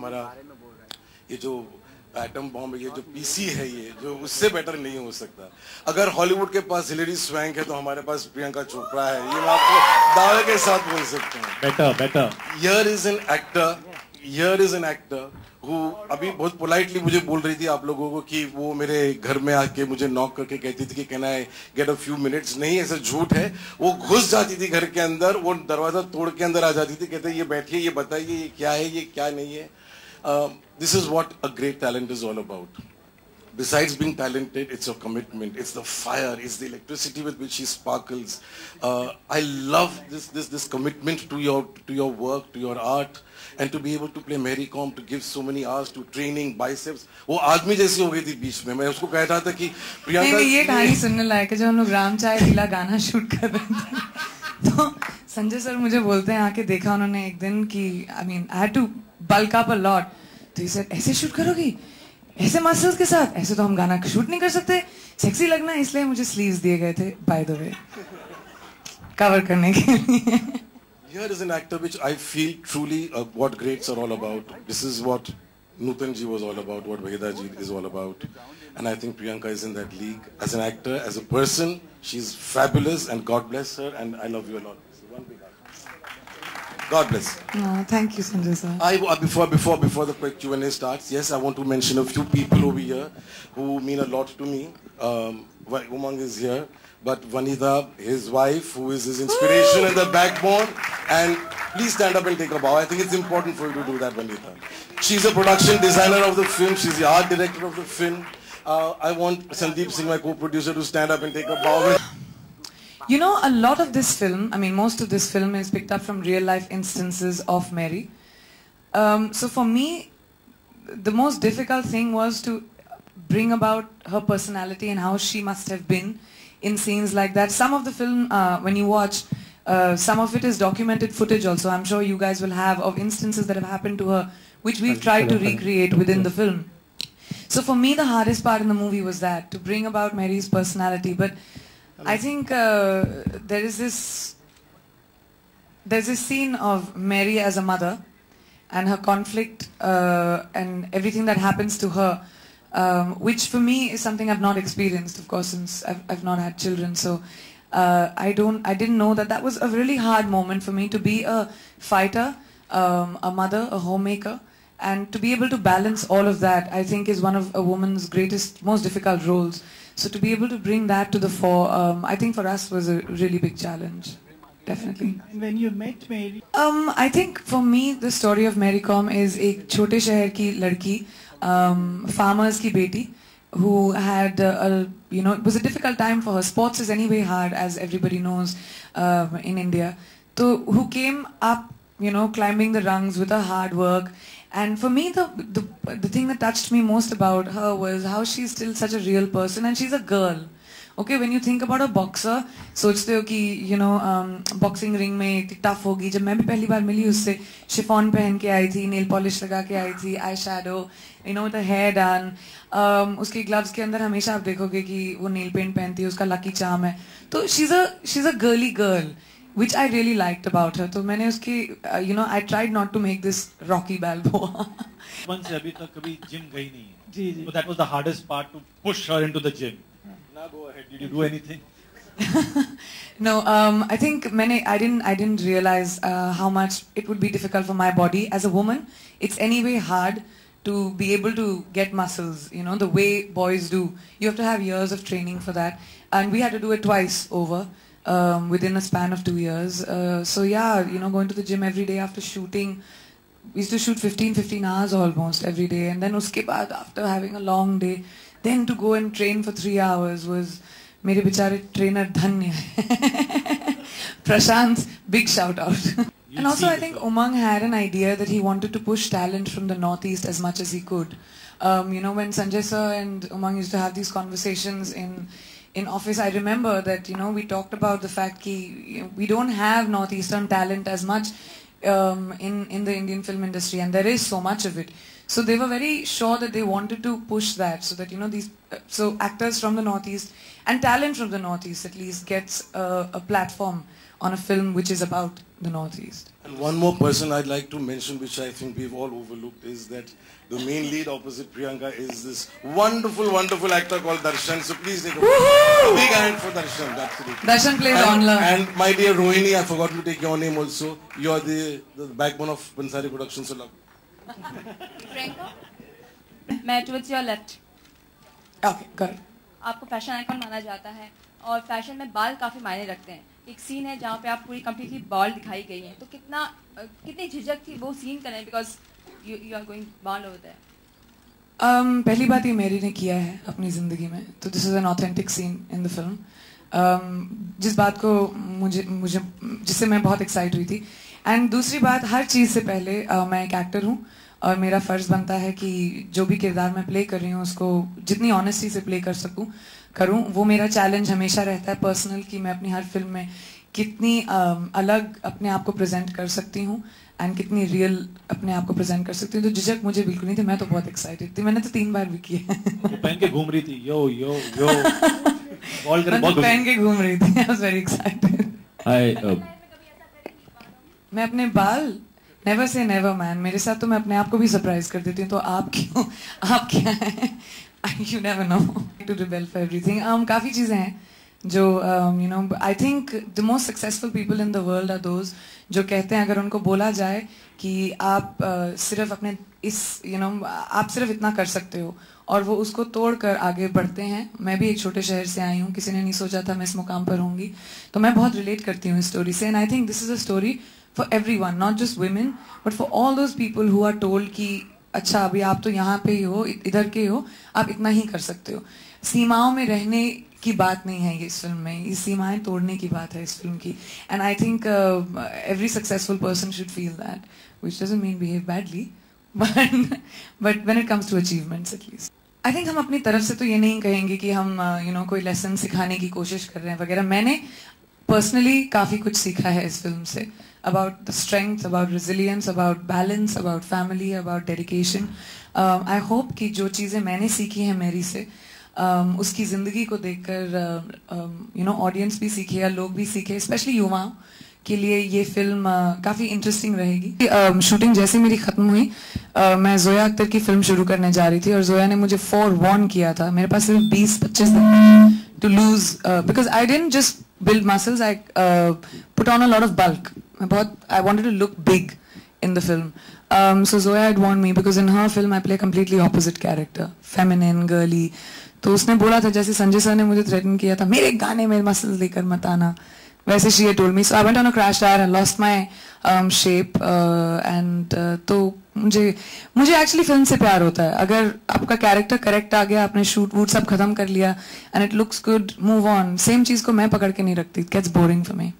हमारा ये जो एटम बॉम्ब ये जो पीसी है ये जो उससे बेटर नहीं हो सकता। अगर हॉलीवुड के पास हिलेरी स्वैंक है तो हमारे पास प्रियंका चोपड़ा है ये मैं आपको दावे के साथ बोल सकता हूँ। Better better here is an actor here is an actor who अभी बहुत पोलाइटली मुझे बोल रही थी आप लोगों को कि वो मेरे घर में आके मुझे नॉक करके कहती थी कि can I get a few minutes नहीं ऐसा झूठ है। वो घुस जाती थी घर के अंदर वो दरवाज़ा तोड़ के अंदर आ जाती थी कहते ये बैठिए ये बताइए ये क्या है ये क्या नहीं है? Um, this is what a great talent is all about. Besides being talented, it's a commitment. It's the fire. It's the electricity with which she sparkles. Uh, I love this, this, this commitment to your, to your work, to your art, and to be able to play Mary Kom, to give so many hours to training, biceps. वो आदमी जैसी हो गई थी बीच में. मैं उसको कह रहा था कि प्रियंका नहीं ये कहानी सुनने लायक है जब हम लोग राम चाय पीला गाना शूट कर रहे थे तो संजय सर मुझे बोलते हैं आके देखा उन्होंने एक दिन कि I mean I had to bulk up a lot तो सर ऐसे शूट करोगी ऐसे मसल्स के साथ ऐसे तो हम गाना शूट नहीं कर सकते सेक्सी लगना इसलिए मुझे स्लीव्स दिए गए थे बाय द वे कवर करने के लिए Here is an actor which I feel truly uh, what greats are all about. This is what Nutan ji was all about, what Vahida ji is all about. And I think Priyanka is in that league. As an actor, as a person, she's fabulous and God bless her and I love you a lot. So one big. God bless. No, thank you, Sanjay sir. I, uh, before, before, before the quick Q&A starts, yes, I want to mention a few people over here who mean a lot to me. Um, Umang is here, but Vanita, his wife, who is his inspiration and the backbone. And please stand up and take a bow. I think it's important for you to do that, Vanita. She's a production designer of the film. She's the art director of the film. Uh, I want Sandeep Singh, my co-producer, to stand up and take a bow. You know, a lot of this film, I mean, most of this film is picked up from real life instances of Mary. Um, so for me, the most difficult thing was to bring about her personality and how she must have been in scenes like that. Some of the film, uh, when you watch, uh, some of it is documented footage also. I'm sure you guys will have of instances that have happened to her, which we've tried to recreate within the film. So for me, the hardest part in the movie was that to bring about Mary's personality. But I think uh, there is this there's this scene of Mary as a mother and her conflict uh, and everything that happens to her, um, which for me is something I've not experienced, of course, since I've, I've not had children. So uh, I don't, I didn't know that that was a really hard moment for me to be a fighter, um, a mother, a homemaker, and to be able to balance all of that, I think, is one of a woman's greatest, most difficult roles. So to be able to bring that to the fore, um, I think for us was a really big challenge. Definitely. And when you met Mary? Um, I think for me, the story of Mary Kom is a chote shahar ki ladki, um, farmers ki beti, who had, uh, a, you know, it was a difficult time for her. Sports is anyway hard, as everybody knows um, in India. So who came up you know climbing the rungs with her hard work. And for me the, the the thing that touched me most about her was how she's still such a real person and she's a girl. Okay when you think about a boxer सोचते हो कि you know boxing ring में tough होगी जब मैं भी पहली बार मिली उससे शिफॉन पहन के आई थी नेल पॉलिश लगा के आई थी eye shadow you know the hair done उसके ग्लव्स के अंदर हमेशा आप देखोगे कि वो नेल पेंट पहनती है उसका लकी चार्म है तो शीज अ शीज अ girly girl which I really liked about her. तो मैंने उसकी you know I tried not to make this Rocky Balboa. बचपन से अभी तक कभी जिम गई नहीं है जी, जी। So that was the hardest part to push her into the gym. Now go ahead. Did you do anything? no, um, I think many. I didn't. I didn't realize uh, how much it would be difficult for my body as a woman. It's anyway hard to be able to get muscles. You know the way boys do. You have to have years of training for that, and we had to do it twice over um, within a span of two years. Uh, so yeah, you know, going to the gym every day after shooting. We used to shoot 15, 15 hours almost every day, and then uske baad, after having a long day, then to go and train for three hours was मेरे बेचारे trainer धन्य है Prashant, big shout out. and also, I think Umang had an idea that he wanted to push talent from the Northeast as much as he could. Um, you know, when Sanjay sir and Umang used to have these conversations in in office, I remember that you know we talked about the fact that we don't have Northeastern talent as much um, in in the Indian film industry, and there is so much of it. So they were very sure that they wanted to push that, so that you know these uh, so actors from the Northeast and talent from the Northeast at least gets a, a platform on a film which is about the Northeast. And one more person I'd like to mention, which I think we've all overlooked, is that the main lead opposite Priyanka is this wonderful, wonderful actor called Darshan. So please take a big hand for Darshan. Absolutely. Darshan plays and, Onler. and my dear Rohini, I forgot to take your name also. You are the, the backbone of Bhansali Productions. So. Priyanka मैं towards your left Okay, got आपको fashion icon माना जाता है और fashion में बाल काफ़ी मायने रखते हैं। एक सीन है जहाँ पे आप पूरी कम्प्लीटली बाल दिखाई गई हैं। तो कितना कितनी झिझक थी वो सीन करने because you you are going ball over there Um, पहली बात ये मेरी ने किया है अपनी ज़िंदगी में। तो this is an authentic scene in the film जिस बात को मुझे मुझे जिससे मैं बहुत एक्साइट हुई थी एंड दूसरी बात हर चीज़ से पहले uh, मैं एक एक्टर हूँ और मेरा फ़र्ज़ बनता है कि जो भी किरदार मैं प्ले कर रही हूँ उसको जितनी ऑनेस्टी से प्ले कर सकूँ करूँ। वो मेरा चैलेंज हमेशा रहता है पर्सनल कि मैं अपनी हर फ़िल्म में कितनी um, अलग अपने आप को प्रेजेंट कर सकती हूँ एंड कितनी रियल अपने आप को प्रेजेंट कर सकती हूँ। तो झिझक मुझे बिल्कुल नहीं थी मैं तो बहुत एक्साइटेड थी। मैंने तो तीन बार भी किया है। पहन के घूम रही थी। यो यो यो। बॉल कर बहुत पहन के घूम रही थी। आई वाज वेरी एक्साइटेड हाय मैं अपने बाल नेवर से नेवर मैन मेरे साथ तो मैं अपने आप को भी सरप्राइज़ कर देती हूँ तो आप क्यों? आप क्या हैं? You never know to rebel for everything um, काफ़ी चीज़ें हैं जो you know I think the most successful people in the world are those जो कहते हैं अगर उनको बोला जाए कि आप uh, सिर्फ़ अपने इस यू you नो know, आप सिर्फ़ इतना कर सकते हो और वो उसको तोड़कर आगे बढ़ते हैं। मैं भी एक छोटे शहर से आई हूँ किसी ने नहीं सोचा था मैं इस मुकाम पर होंगी। तो मैं बहुत रिलेट करती हूँ इस स्टोरी से। And I think this is a story for everyone not just women but for all those people who are told कि अच्छा अभी आप तो यहाँ पे ही हो इधर के हो आप इतना ही कर सकते हो सीमाओं में रहने की बात नहीं है ये इस फ़िल्म में ये सीमाएँ तोड़ने की बात है इस फ़िल्म की and I think every successful person should feel that which doesn't mean behave badly but but when it comes to achievements at least I think हम अपनी तरफ़ से तो ये नहीं कहेंगे कि हम यू नो know, कोई लेसन सिखाने की कोशिश कर रहे हैं वगैरह। मैंने पर्सनली काफ़ी कुछ सीखा है इस फ़िल्म से। About the strength about resilience about balance about family about dedication I hope कि जो चीज़ें मैंने सीखी हैं मेरी से um, उसकी ज़िंदगी को देखकर यू नो ऑडियंस भी सीखे या लोग भी सीखे स्पेशली युवाओं के लिए ये फ़िल्म uh, काफ़ी इंटरेस्टिंग रहेगी। शूटिंग जैसे मेरी ख़त्म हुई uh, मैं जोया अख्तर की फ़िल्म शुरू करने जा रही थी और जोया ने मुझे फोर वॉर्न किया था। मेरे पास सिर्फ़ बीस पच्चीस lose uh, because I didn't just build muscles. I uh, put on a lot of bulk. I, bought, I wanted to look big in the film. Um, so Zoya had warned me because in her film I play completely opposite character, feminine, girly. तो उसने बोला था जैसे Sanjay sir ने मुझे threaten किया था मेरे गाने में मसल्स लेकर मत आना वैसे she told me so I went on a crash tyre and lost my shape and तो मुझे मुझे एक्चुअली फ़िल्म से प्यार होता है। अगर आपका कैरेक्टर करेक्ट आ गया, आपने शूट वूट सब खत्म कर लिया and it looks good move on same चीज़ को मैं पकड़ के नहीं रखती it gets boring for me